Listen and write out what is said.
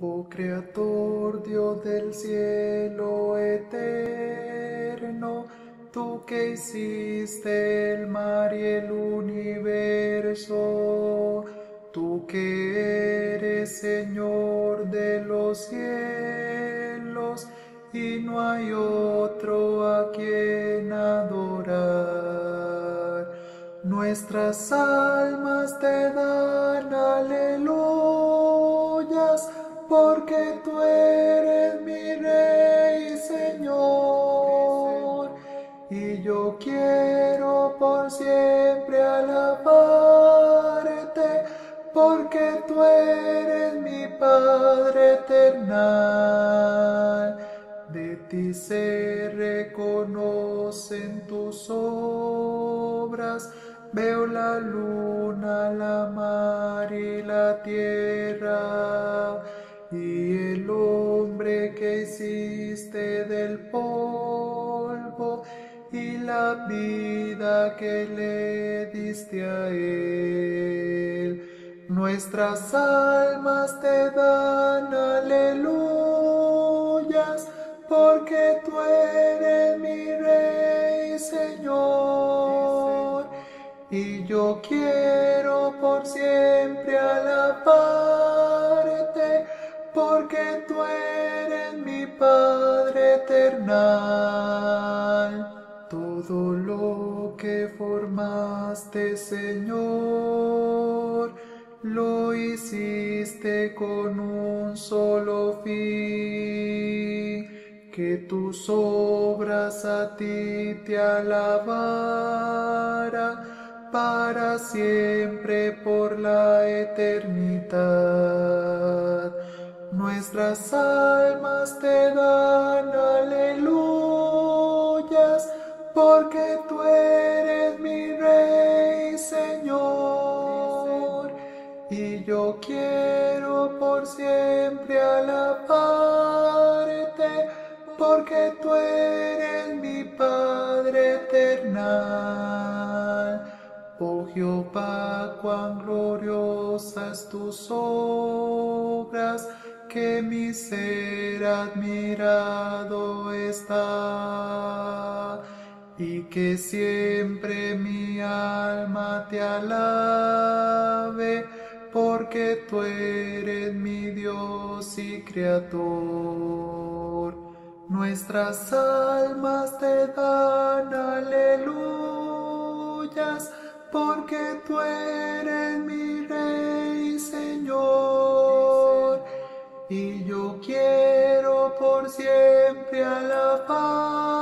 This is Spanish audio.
Oh Creador, Dios del cielo eterno, tú que hiciste el mar y el universo, tú que eres Señor de los cielos, y no hay otro a quien adorar. Nuestras almas te dan aleluyas porque tú eres mi rey, Señor, y yo quiero por siempre alabarte, porque tú eres mi Padre eterno. De ti se reconocen tus obras, veo la luna, la mar y la tierra y el hombre que hiciste del polvo y la vida que le diste a él. Nuestras almas te dan aleluyas, porque tú eres mi rey, Señor, y yo quiero por siempre alabarte Padre eterno. Todo lo que formaste, Señor, lo hiciste con un solo fin, que tus obras a ti te alabara para siempre por la eternidad nuestras almas te dan aleluyas, porque tú eres mi rey, Señor, y yo quiero por siempre alabarte, porque tú eres mi Padre eterno. Oh Jehová, cuán gloriosas tus obras, que mi ser admirado está, y que siempre mi alma te alabe, porque tú eres mi Dios y Creador. Nuestras almas te dan aleluyas, porque tú eres mi Rey, Señor, y yo quiero por siempre alabarte,